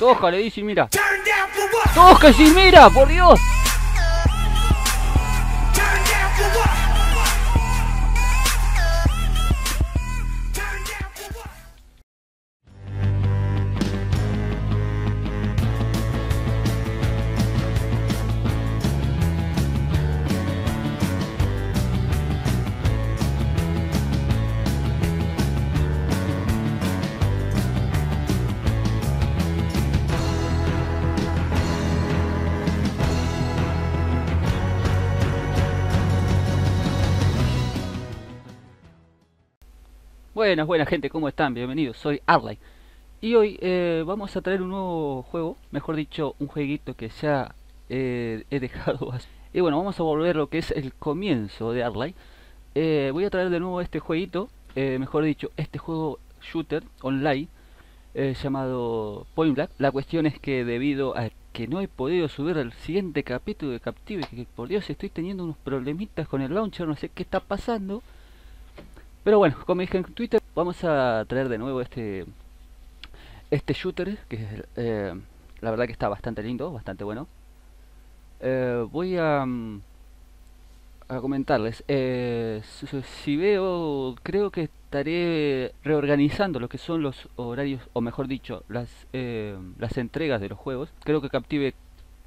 Toja le dice, mira. Toja sin mira, por Dios. Buenas, buenas gente, ¿cómo están? Bienvenidos, soy Arley Y hoy eh, vamos a traer un nuevo juego, mejor dicho, un jueguito que ya eh, he dejado Y bueno, vamos a volver lo que es el comienzo de Arley eh, Voy a traer de nuevo este jueguito, mejor dicho, este juego shooter online Llamado Point Black. La cuestión es que debido a que no he podido subir el siguiente capítulo de Captive Que por Dios estoy teniendo unos problemitas con el launcher, no sé qué está pasando. Pero bueno, como dije en Twitter, vamos a traer de nuevo este este shooter, que eh, la verdad que está bastante lindo, bastante bueno. Eh, voy a, mm, comentarles, eh, si, veo, creo que estaré reorganizando lo que son los horarios, o mejor dicho, las las entregas de los juegos. Creo que Captive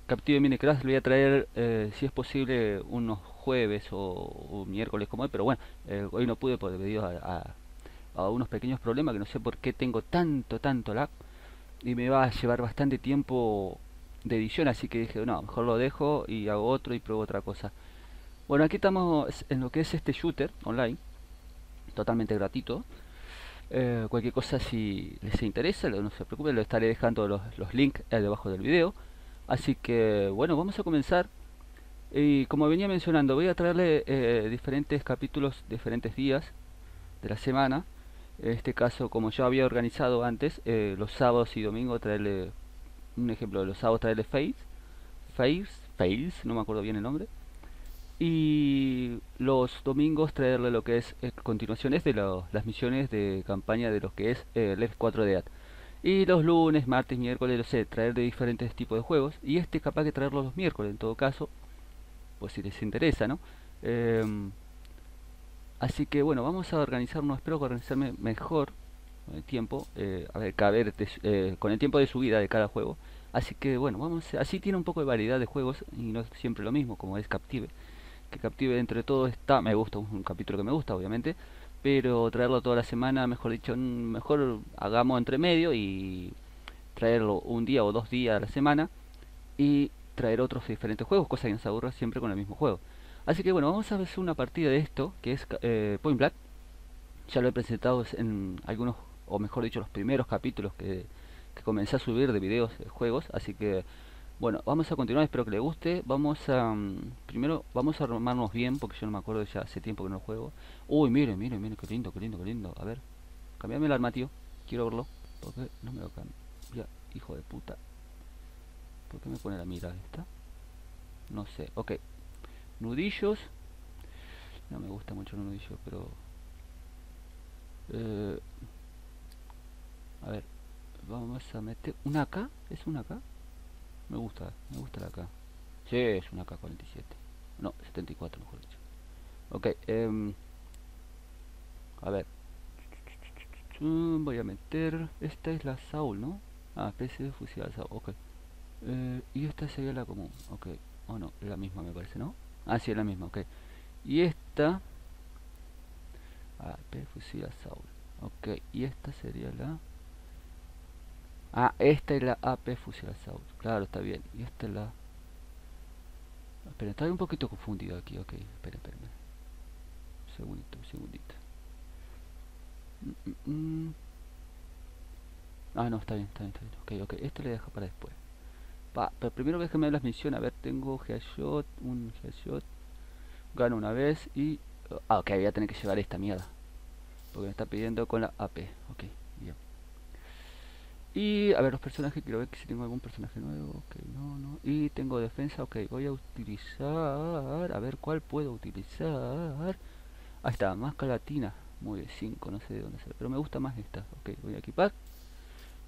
Captive Minecraft le voy a traer, si es posible, unos jueves o, miércoles como hoy, pero bueno, eh, hoy no pude por debido a, a, unos pequeños problemas que no sé por qué tengo tanto, tanto lag y me va a llevar bastante tiempo de edición, así que dije, no, mejor lo dejo y hago otro y pruebo otra cosa. Bueno, aquí estamos en lo que es este shooter online, totalmente gratuito. Eh, cualquier cosa si les interesa, no se preocupen, lo estaré dejando los, los links debajo del video. Así que bueno, vamos a comenzar. Y como venía mencionando, voy a traerle eh, diferentes capítulos, diferentes días de la semana. En este caso, como ya había organizado antes, eh, los sábados y domingos traerle un ejemplo de los sábados traerle Face, Face, Face, no me acuerdo bien el nombre. Y los domingos traerle lo que es eh, continuaciones de las misiones de campaña de lo que es el F4 de AT. Y los lunes, martes, miércoles, no sé, traer de diferentes tipos de juegos. Y este capaz de traerlo los miércoles en todo caso pues si les interesa, ¿no? Así que bueno, vamos a organizarnos, espero organizarme mejor con el tiempo, eh, a ver, eh, con el tiempo de subida de cada juego. Así que bueno, vamos, así tiene un poco de variedad de juegos y no es siempre lo mismo como es Captive. Que Captive entre todo está, me gusta, un capítulo que me gusta obviamente, pero traerlo toda la semana, mejor dicho, mejor hagamos entre medio y traerlo un día o dos días a la semana y traer otros diferentes juegos, cosa que nos aburra siempre con el mismo juego. Así que bueno, vamos a hacer una partida de esto, que es eh, Point Black. Ya lo he presentado en algunos, o mejor dicho, los primeros capítulos que, que comencé a subir de videos de juegos. Así que bueno, vamos a continuar, espero que le guste. Vamos a... Mm, primero, vamos a armarnos bien, porque yo no me acuerdo ya hace tiempo que no juego. Uy, miren, miren, miren, qué lindo, qué lindo, qué lindo. A ver, cambiame el arma, tío. Quiero verlo. Porque no me lo cambio. Ya, hijo de puta. ¿Por qué me pone la mira esta? No sé, ok. Nudillos. No me gusta mucho los nudillos, pero... Eh, a ver, vamos a meter... ¿Una K? ¿Es una K? Me gusta, me gusta la K. Sí, es una K47. No, 74 mejor dicho. Ok, eh, a ver. Voy a meter... Esta es la Saul, ¿no? Ah, PC de fusil Saul, ok. Eh, y esta sería la común, ok. O no, la misma me parece, ¿no? Ah, es la misma, ok. Y esta... AP fusil Saul. Ok, y esta sería la... Ah, esta es la AP fusil Saul. Claro, está bien. Y esta es la... Espera, está un poquito confundido aquí, ok. Espera, espera. Un segundito, un segundito. Mm, mm, mm. Ah, no, está bien, está bien, está bien. Ok, ok. Esto le dejo para después pero primero déjame las misiones. A ver, tengo headshot, un headshot. Gano una vez y... Ah, ok, voy a tener que llevar esta mierda. Porque me está pidiendo con la AP. Ok, bien. Y a ver, los personajes, quiero ver si tengo algún personaje nuevo. Ok, no, no. Y tengo defensa, ok. Voy a utilizar... A ver, ¿cuál puedo utilizar? Ahí está, máscara latina. Muy bien, 5, no sé de dónde será. Pero me gusta más esta. Ok, voy a equipar.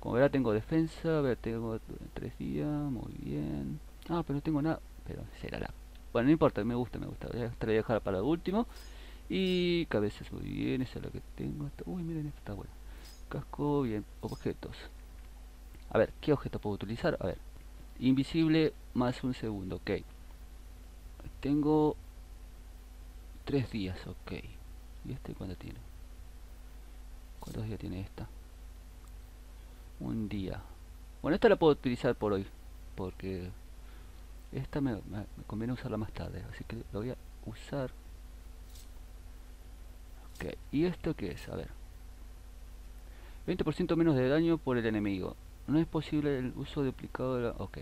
Como verá tengo defensa, a ver, tengo tres días, muy bien. Ah, pero no tengo nada, pero será la... Bueno, no importa, me gusta, me gusta. Voy a dejar para último. Y cabezas muy bien, esa es la que tengo. Uy, miren, esta está buena. Casco, bien, objetos. A ver, ¿qué objeto puedo utilizar? A ver, invisible más un segundo, ok. Tengo tres días, ok. ¿Y este cuánto tiene? ¿Cuántos días tiene esta? Un día. Bueno, esta la puedo utilizar por hoy. Porque esta me, conviene usarla más tarde. Así que lo voy a usar. Ok. ¿Y esto qué es? A ver. 20% menos de daño por el enemigo. No es posible el uso duplicado de la... Ok.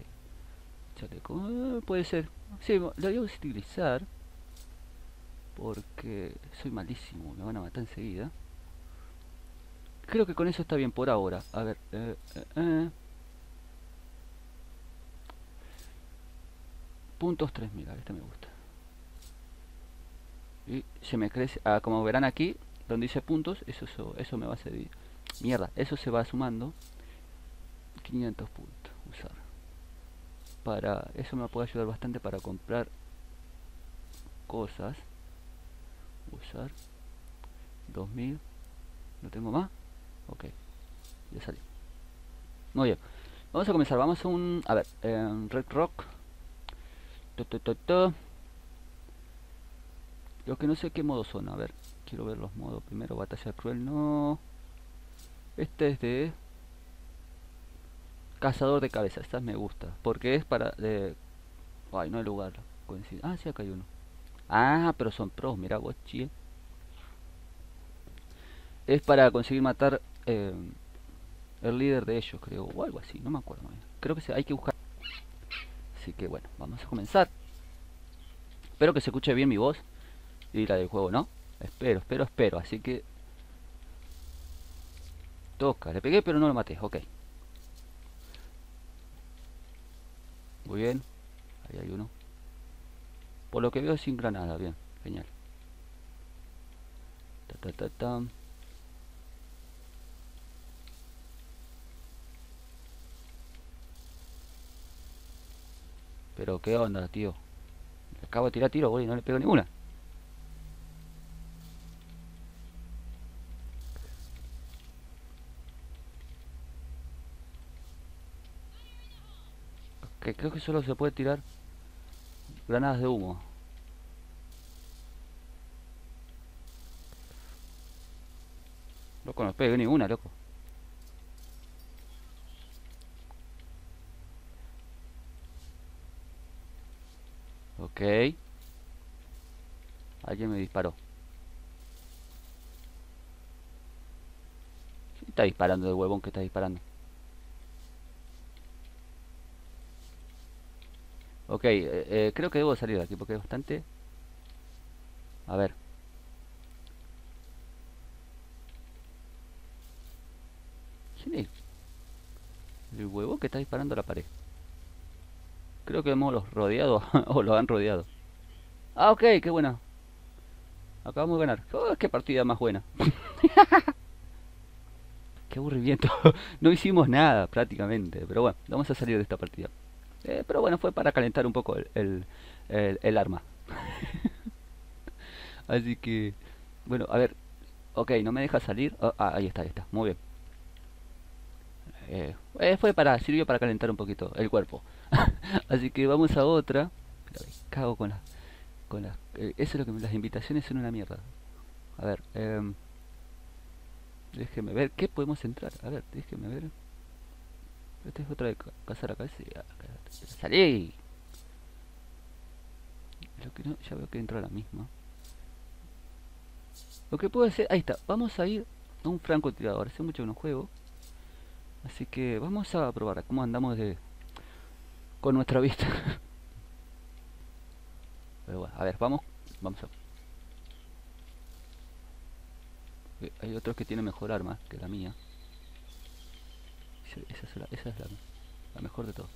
Chaleco. Ah, puede ser. Sí, lo voy a utilizar. Porque soy malísimo. Me van a matar enseguida. Creo que con eso está bien por ahora. A ver. Eh, eh, eh. Puntos 3000. Este me gusta. Y se me crece. Ah, como verán aquí, donde dice puntos, eso, eso, eso me va a servir. Mierda, eso se va sumando. 500 puntos. Usar. Para. Eso me puede ayudar bastante para comprar cosas. Usar. 2000. ¿No tengo más? Ok, ya salí. Muy bien. Vamos a comenzar. Vamos a un... A ver, Red Rock. Yo que no sé qué modo son. A ver, quiero ver los modos. Primero, batalla cruel. No. Este es de... Cazador de cabeza. Esta me gusta. Porque es para... Ay, no hay lugar. Ah, sí, acá hay uno. Ah, pero son pros. Mira vos, chie. Es para conseguir matar eh, el líder de ellos, creo, o algo así, no me acuerdo. Creo que hay que buscar. Así que bueno, vamos a comenzar. Espero que se escuche bien mi voz y la del juego, ¿no? Espero, espero, espero. Así que toca. Le pegué, pero no lo maté. Ok. Muy bien. Ahí hay uno. Por lo que veo sin granada. Bien, genial. Ta, ta, ta, Pero qué onda, tío. acabo de tirar tiro, y no le pego ninguna. Creo que solo se puede tirar granadas de humo. Loco, no pegue ninguna, loco. Ok. Alguien me disparó. ¿Quién está disparando de huevón que está disparando? Ok, eh, eh, creo que debo salir de aquí porque es bastante... A ver. ¿Quién es? El huevo que está disparando a la pared. Creo que hemos los rodeado o lo han rodeado. Ah, ok, qué buena. Acabamos de ganar. Oh, qué partida más buena. qué aburrimiento. no hicimos nada prácticamente. Pero bueno, vamos a salir de esta partida. Eh, pero bueno, fue para calentar un poco el, el, arma. Así que, bueno, a ver. Ok, no me deja salir. Oh, ah, ahí está, ahí está. Muy bien. Eh, eh, fue para, sirvió para calentar un poquito el cuerpo. Así que vamos a otra. Cago con las. Con las eh, eso es lo que las invitaciones son una mierda. A ver, eh, déjeme ver qué podemos entrar. A ver, déjeme ver. Esta es otra de cazar acá. ¡Salí! Lo que no, ya veo que entra la misma. Lo que puedo hacer, ahí está, vamos a ir a un francotirador. Hace mucho que no juego. Así que vamos a probar cómo andamos de con nuestra vista. Pero bueno, a ver, vamos, vamos a... Hay otros que tienen mejor arma que la mía. Esa es la, esa es la, mejor de todos.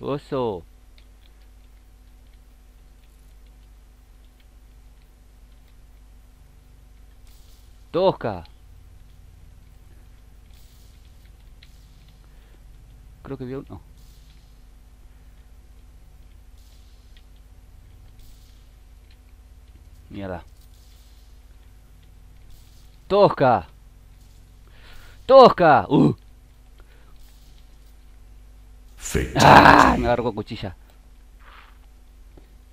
Oso. Tosca. Creo que vio uno. Mierda. Tosca. Tosca. Uh. ¡Ah! Me agarró con cuchilla.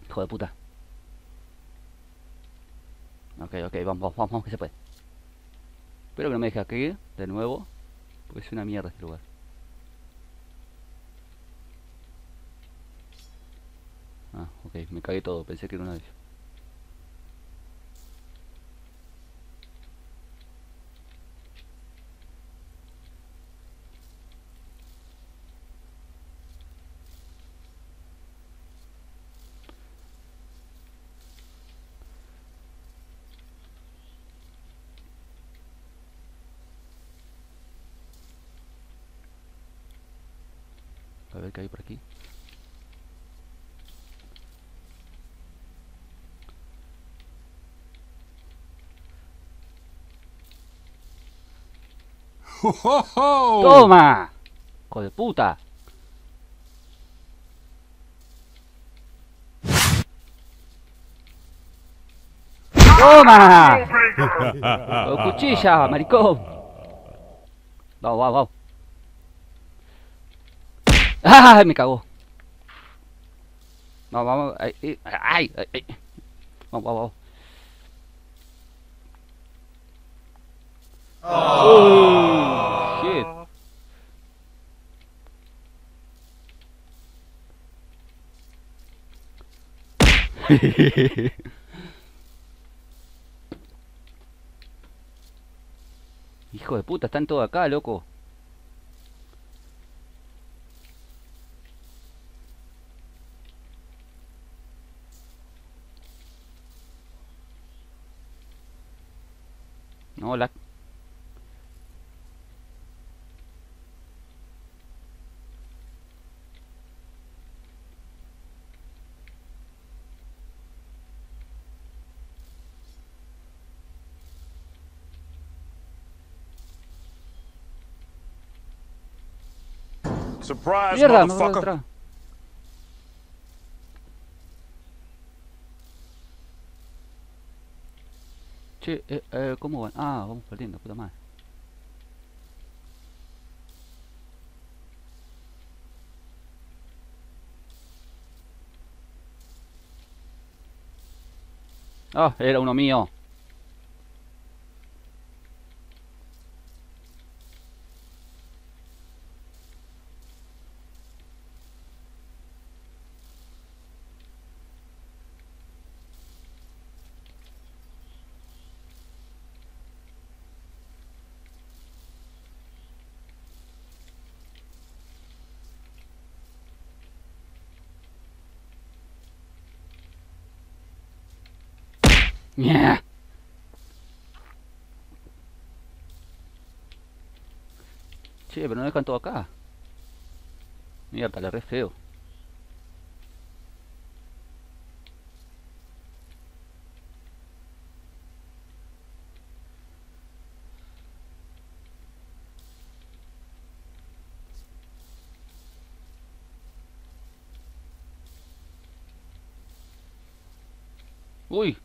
Hijo de puta. Ok, ok, vamos, vamos, vamos, que se puede. Espero que no me deje aquí de nuevo. Porque es una mierda este lugar. Ah, ok, me cagué todo, pensé que era una. A hay por aquí. ¡Toma! ¡Hijo de puta! ¡Toma! ¡Con cuchilla, maricón! Vamos, vamos, vamos. ¡Ay! Me cagó. Vamos, vamos. Ay, ay, ay, ay. Vamos, vamos, vamos. Oh, shit. Hijo de puta, están todos acá, loco. No, la... Surprise, Mierda, me voy motherfucker. atrás. Che, eh, eh, ¿cómo van? Ah, vamos perdiendo, puta madre. Ah, era uno mío. Yeah. Che, pero no dejan todo acá. Mierda, le re feo. Uy,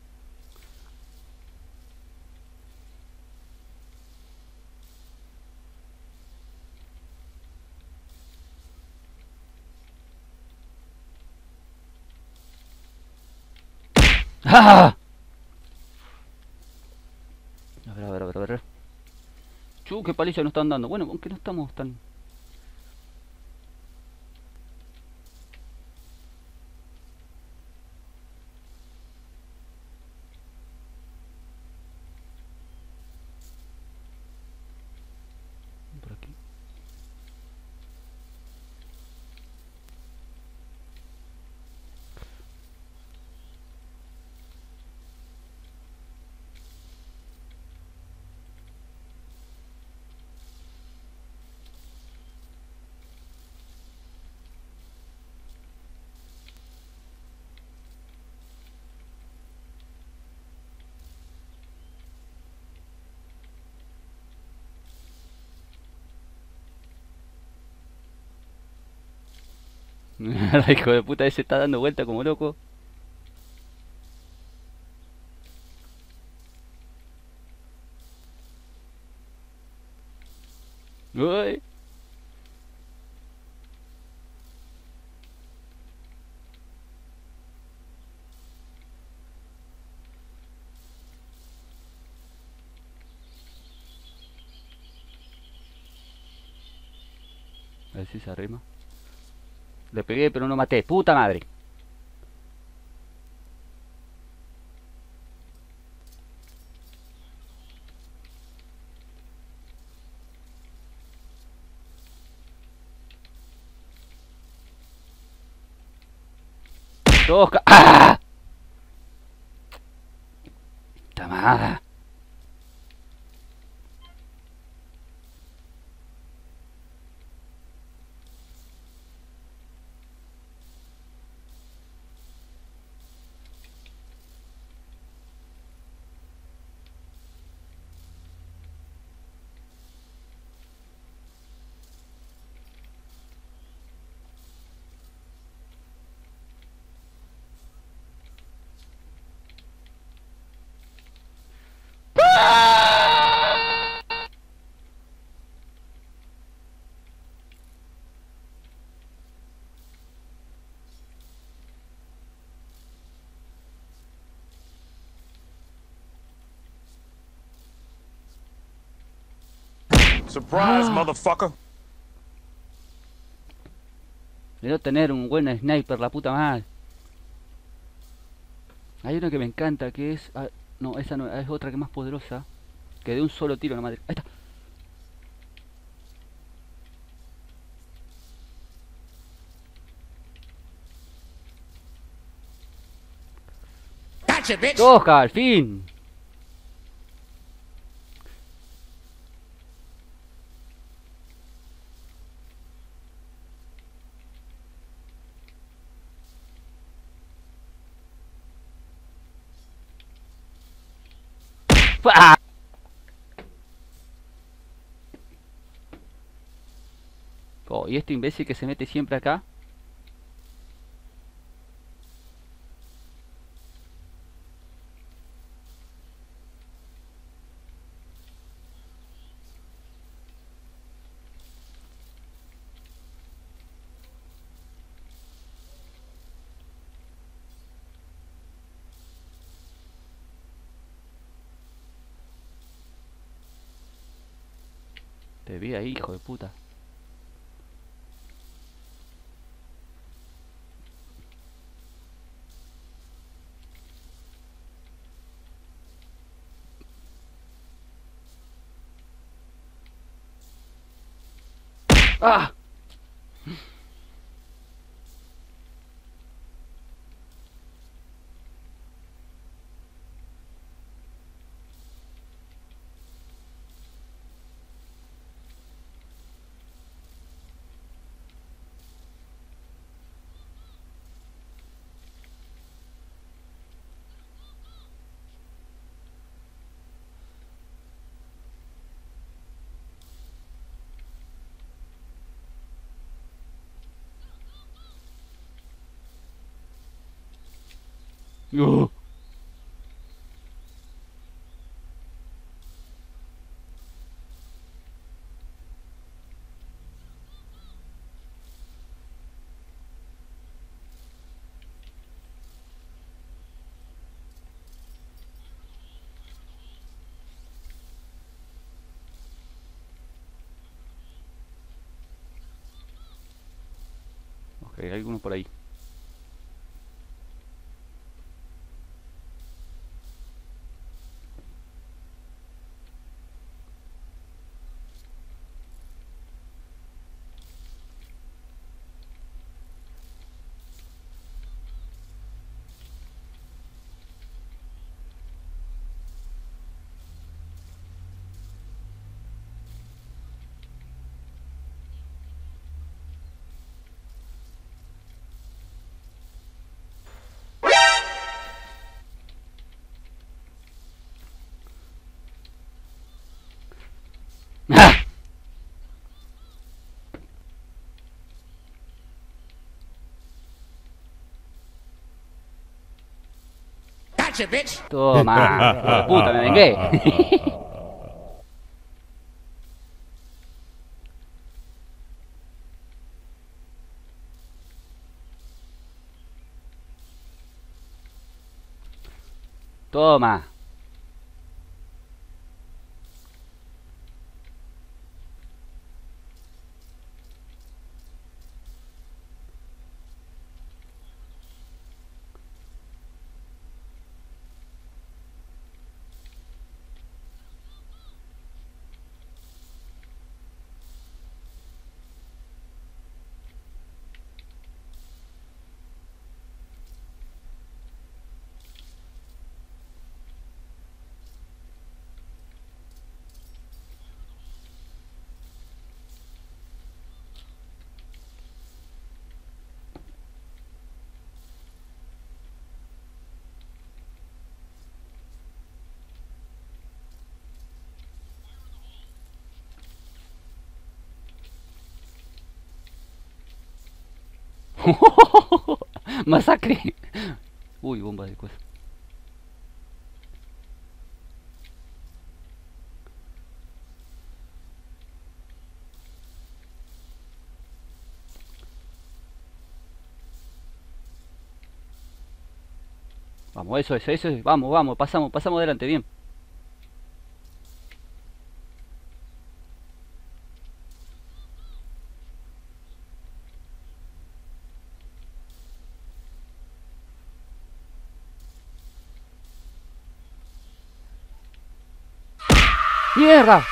¡Ah! A ver, a ver, a ver, a ver. Chu, qué paliza nos están dando. Bueno, aunque no estamos tan... Por aquí. hijo de puta ese está dando vuelta como loco. Uy. A ver si se arrima. Le pegué, pero no maté. ¡Puta madre! Toca. ¡Ah! ¡Tama! Surprise, Ah. motherfucker. No tener un buen sniper, la puta madre. Hay una que me encanta, que es... ah, no, esa no, es otra que es más poderosa. Que de un solo tiro la madre. Ahí está. ¡Toca, al fin! ¡Ah! Oh, y este imbécil que se mete siempre acá. Vi ahí, hijo de puta. ¡Ah! Uh. Ok, hay alguno por ahí. Bitch. Toma, puta, me vengué. Toma. Masacre. Uy, bomba de cosas. Vamos, eso es, eso es. Vamos, vamos, pasamos, pasamos adelante, bien. ¡Mierda!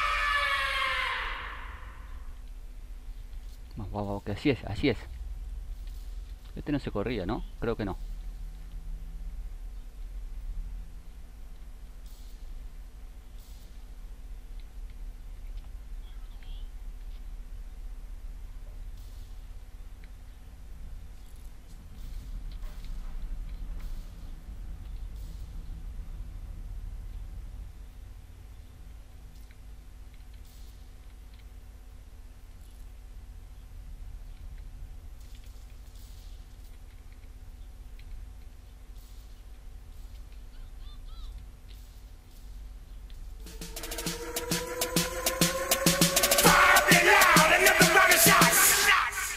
Vamos, que así es, así es. Este no se corría, ¿no? Creo que no.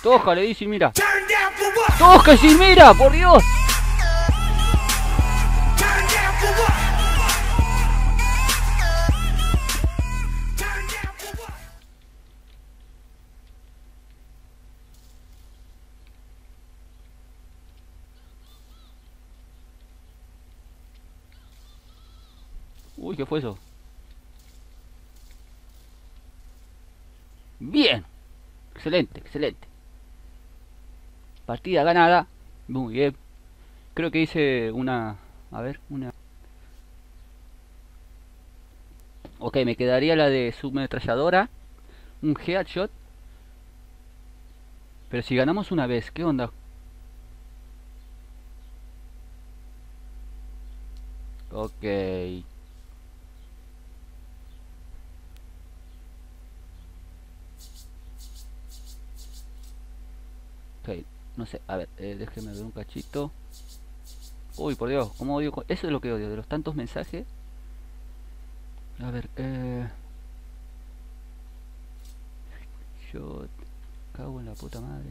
Toja, le dice, mira. Toja, sin mira, por Dios. Uy, ¿qué fue eso? Bien. Excelente, excelente. Partida ganada. Muy bien. Creo que hice una... A ver, una... Ok, me quedaría la de submetralladora. Un headshot. Pero si ganamos una vez, ¿qué onda? Ok. Ok, no sé, a ver, eh, déjeme ver un cachito. Uy, por Dios, ¿cómo odio? Eso es lo que odio, de los tantos mensajes. A ver, eh... Yo cago en la puta madre.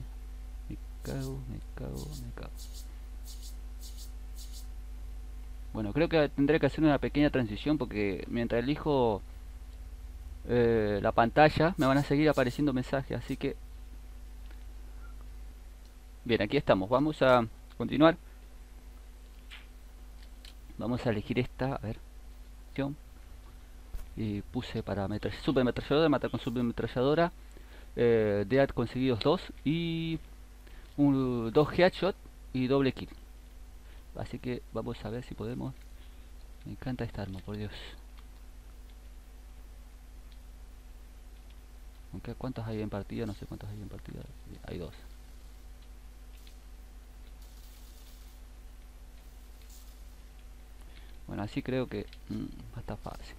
Me cago, me cago, me cago. Bueno, creo que tendré que hacer una pequeña transición porque mientras elijo eh, la pantalla me van a seguir apareciendo mensajes, así que... Bien, aquí estamos, vamos a continuar. Vamos a elegir esta, a ver, opción. Y puse para metrall- supermetralladora, matar con supermetralladora. Eh, Dead conseguidos dos y un, dos headshot y doble kill. Así que vamos a ver si podemos. Me encanta esta arma, por Dios. Aunque cuántas hay en partida, no sé cuántas hay en partida. Hay dos. Bueno, así creo que mm, va a estar fácil.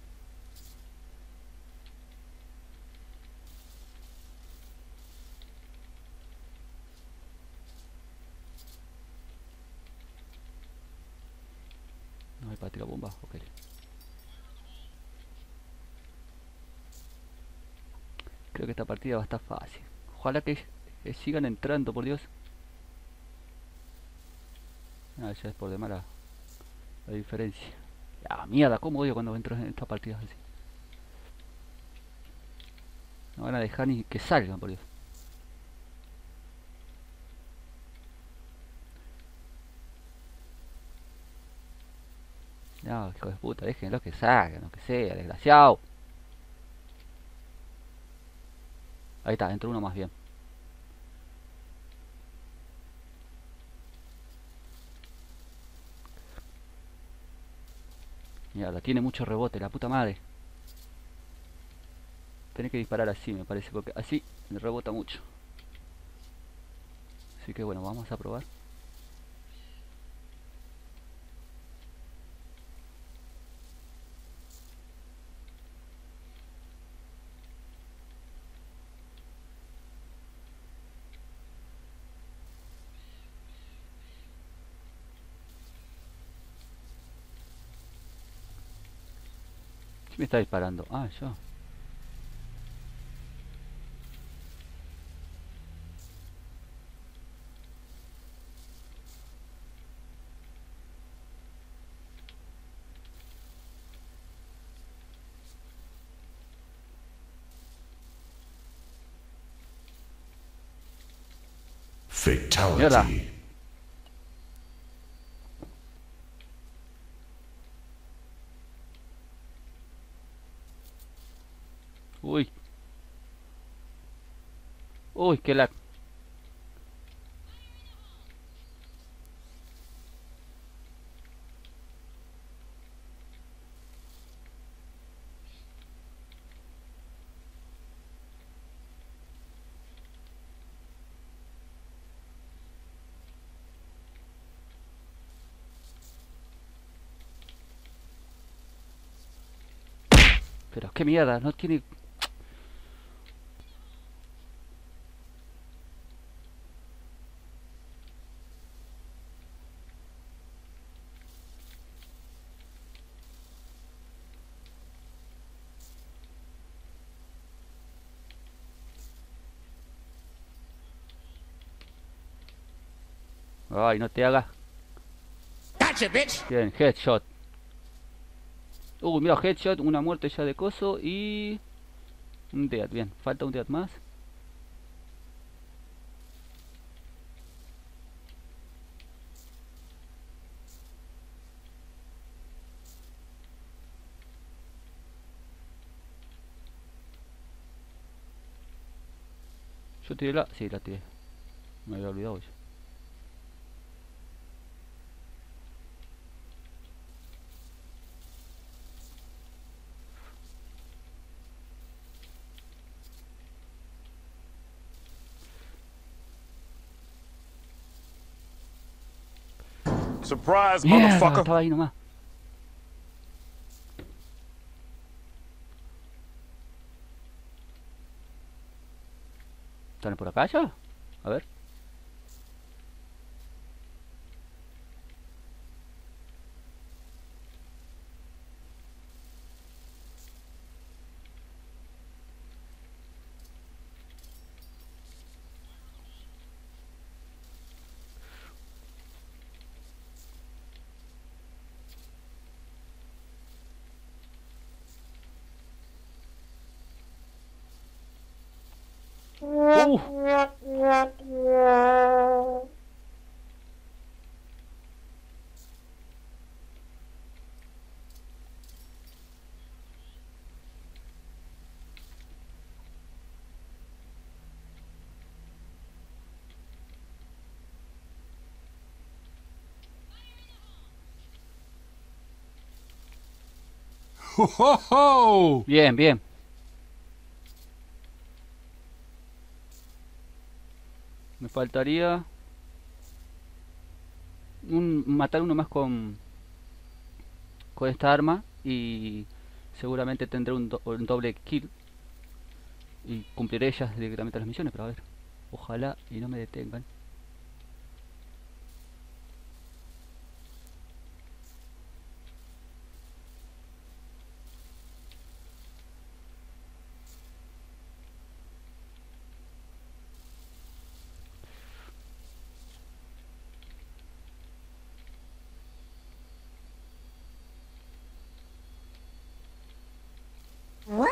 No hay para tirar bomba. Ok. Creo que esta partida va a estar fácil. Ojalá que, que sigan entrando, por Dios. Ah, ya es por demás la diferencia. Ah, mierda, cómo odio cuando entro en estas partidas así. No van a dejar ni que salgan, por Dios. No, hijo de puta, déjenlo que salgan, lo que sea, desgraciado. Ahí está, entró uno más bien. Mierda, tiene mucho rebote, la puta madre. Tenés que disparar así, me parece, porque así rebota mucho. Así que bueno, vamos a probar. Me está disparando? Ah, yo. Mierda. Fatality. Uy. Uy, qué lag. Pero qué mierda, no tiene Ay, no te hagas. Bien, headshot. Uy, mira, headshot, una muerte ya de coso y... Un dead, bien. Falta un dead más. Yo tiré la... Sí, la tiré. Me había olvidado ya. Surprise, Mierda, motherfucker. estaba ahí nomás. ¿Están por acá ya? A ver. Uh, bien, bien. Faltaría un matar uno más con con esta arma y seguramente tendré un, do- un doble kill y cumpliré ya directamente las misiones, pero a ver, ojalá y no me detengan.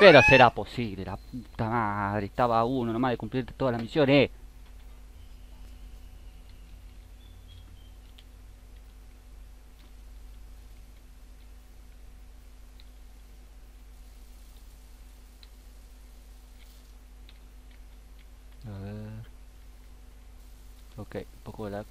Pero será posible, la puta madre. Estaba uno nomás de cumplir todas las misiones. A ver. Ok, un poco de lag.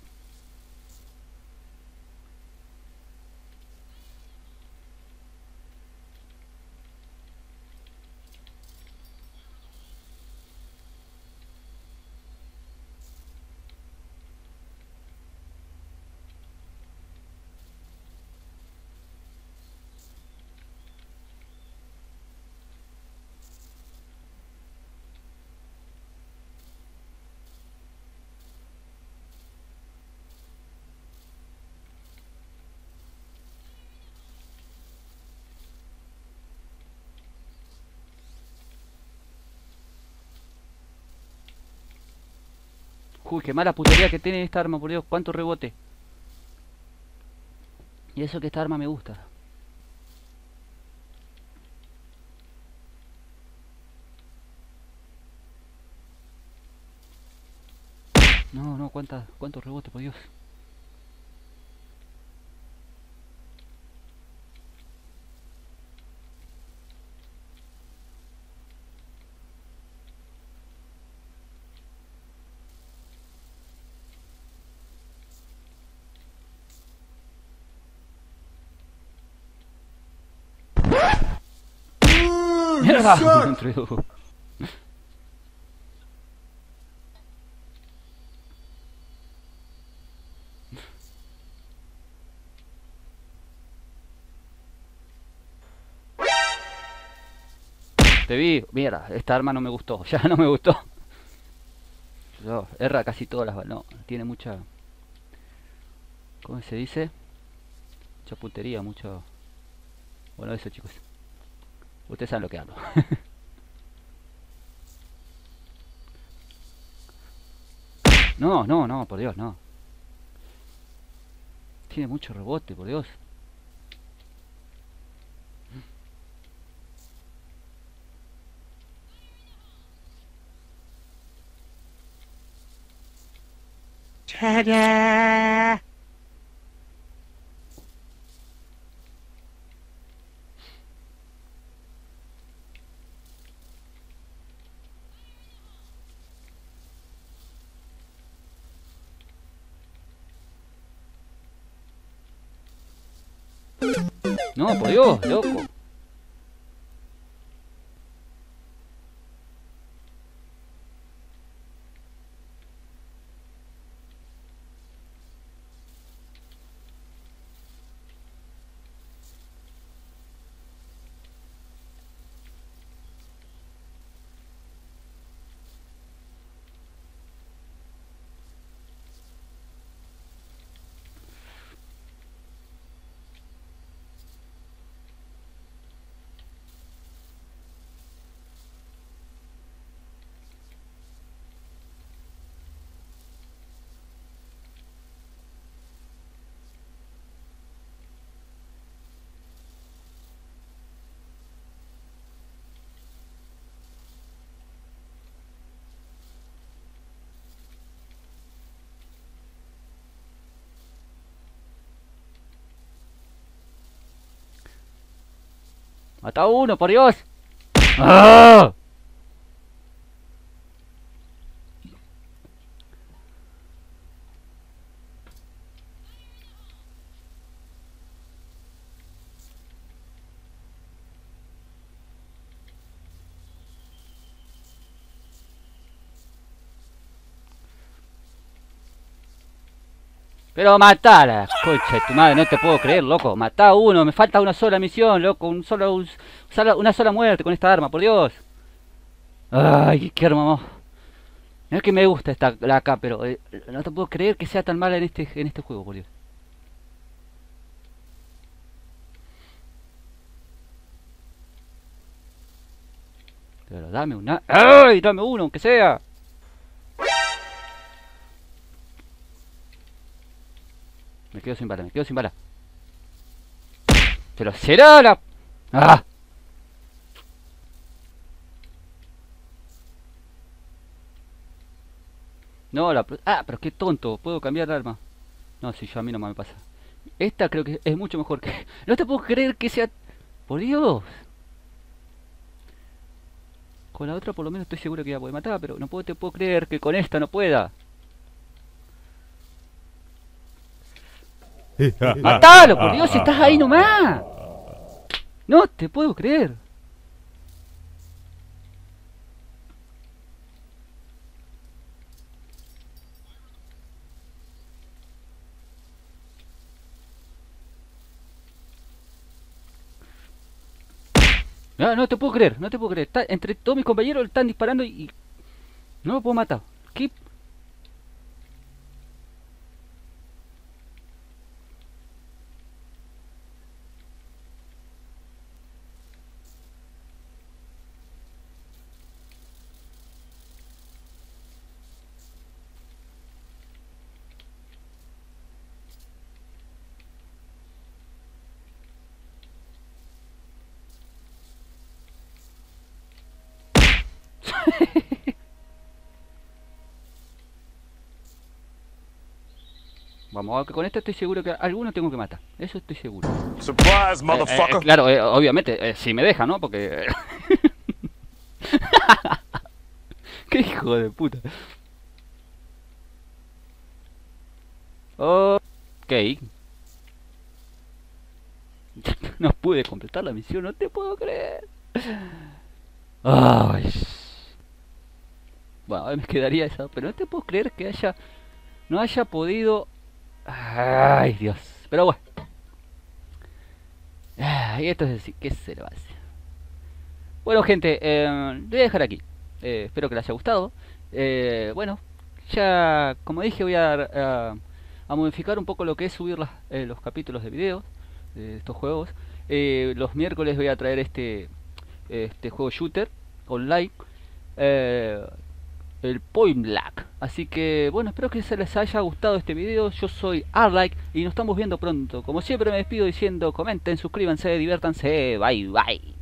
Uy, qué mala putería que tiene esta arma, por Dios, cuánto rebote. Y eso que esta arma me gusta. No, no, cuánta, cuánto rebote, por Dios. Mierda. Te vi, mira, esta arma no me gustó, ya no me gustó. No, erra casi todas las balas, no, tiene mucha... ¿Cómo se dice? Mucha puntería, mucho... Bueno, eso chicos. Ustedes saben lo que hablo. no, no, no, por Dios, no. Tiene mucho rebote, por Dios. No, por Dios, loco. Mata uno, por Dios. ¡Ah! Pero matala, coche, tu madre, no te puedo creer, loco. Matá a uno, me falta una sola misión, loco. Un solo, una sola muerte con esta arma, por Dios. Ay, qué arma más. Mira que me gusta esta la acá, pero eh, no te puedo creer que sea tan mala en este, en este juego, por Dios. Pero dame una. ¡Ay! Dame uno, aunque sea. Me quedo sin bala, me quedo sin bala. ¡Pero será la... ¡Ah! No, la... Ah, pero qué tonto. Puedo cambiar de arma. No, si yo a mí no me pasa. Esta creo que es mucho mejor que... No te puedo creer que sea... Por Dios. Con la otra por lo menos estoy seguro que ya puede matar, pero no te puedo creer que con esta no pueda. ¡Matalo, por Dios! ¡Estás ahí nomás! No te puedo creer. No, no te puedo creer, no te puedo creer. Entre todos mis compañeros están disparando y... No lo puedo matar. Vamos, a con esto estoy seguro que alguno tengo que matar. Eso estoy seguro. Surprise, Eh, motherfucker. eh, claro, eh, obviamente, si me deja, ¿no? Porque... ¡Qué hijo de puta! Ok. No pude completar la misión, no te puedo creer. Ay. Bueno, me quedaría esa, pero no te puedo creer que haya... No haya podido... Ay, Dios. Pero bueno. Ay, esto es decir, ¿qué se le va a hacer? Bueno, gente, eh, voy a dejar aquí. Eh, espero que les haya gustado. Eh, bueno, ya, como dije, voy a, a, modificar un poco lo que es subir eh, los capítulos de videos de estos juegos. Los miércoles voy a traer este, este juego shooter online. El Point Black. Así que bueno, espero que se les haya gustado este video. Yo soy Arlike y nos estamos viendo pronto. Como siempre me despido diciendo comenten, suscríbanse, diviértanse. Bye bye.